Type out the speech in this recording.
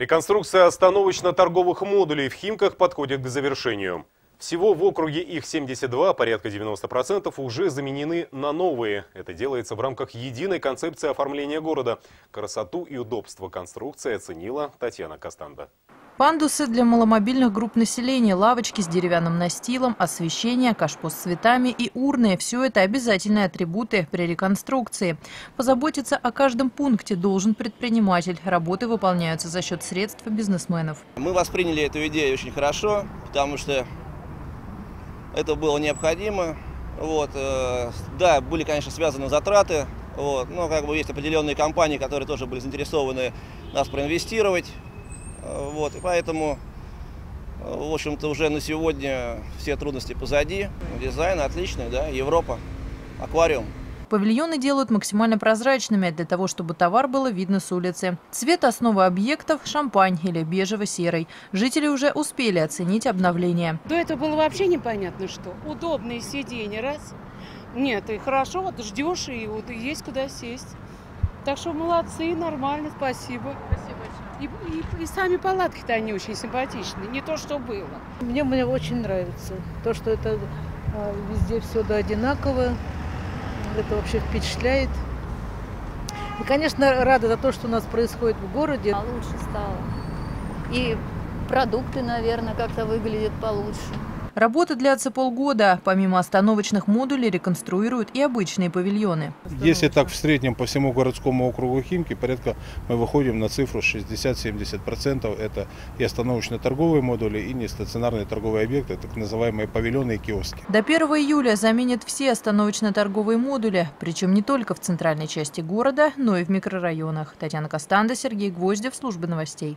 Реконструкция остановочно-торговых модулей в Химках подходит к завершению. Всего в округе их 72, порядка 90%, уже заменены на новые. Это делается в рамках единой концепции оформления города. Красоту и удобство конструкции оценила Татьяна Костанда. Пандусы для маломобильных групп населения, лавочки с деревянным настилом, освещение, кашпо с цветами и урны – все это обязательные атрибуты при реконструкции. Позаботиться о каждом пункте должен предприниматель. Работы выполняются за счет средств бизнесменов. Мы восприняли эту идею очень хорошо, потому что это было необходимо. Вот, э, да, были, конечно, связаны затраты, вот, но как бы есть определенные компании, которые тоже были заинтересованы нас проинвестировать. Э, вот, и поэтому, э, в общем-то, уже на сегодня все трудности позади. Дизайн отличный, да, Европа, аквариум. Павильоны делают максимально прозрачными для того, чтобы товар было видно с улицы. Цвет основы объектов – шампань или бежево-серый. Жители уже успели оценить обновление. До этого было вообще непонятно что. Удобные сиденья, раз. Нет, и хорошо, вот ждешь, и вот есть куда сесть. Так что молодцы, нормально, спасибо. И, и, и сами палатки-то они очень симпатичные, не то, что было. Мне, мне очень нравится то, что это а, везде все да, одинаково. Это вообще впечатляет. И, конечно, рада за то, что у нас происходит в городе. Получше стало. И продукты, наверное, как-то выглядят получше. Работа длятся полгода. Помимо остановочных модулей реконструируют и обычные павильоны. Если так в среднем по всему городскому округу Химки, порядка мы выходим на цифру 60-70%. Это и остановочно-торговые модули, и нестационарные торговые объекты, так называемые павильоны и киоски. До 1 июля заменят все остановочно-торговые модули. Причем не только в центральной части города, но и в микрорайонах. Татьяна Костанда, Сергей Гвоздев, Служба новостей.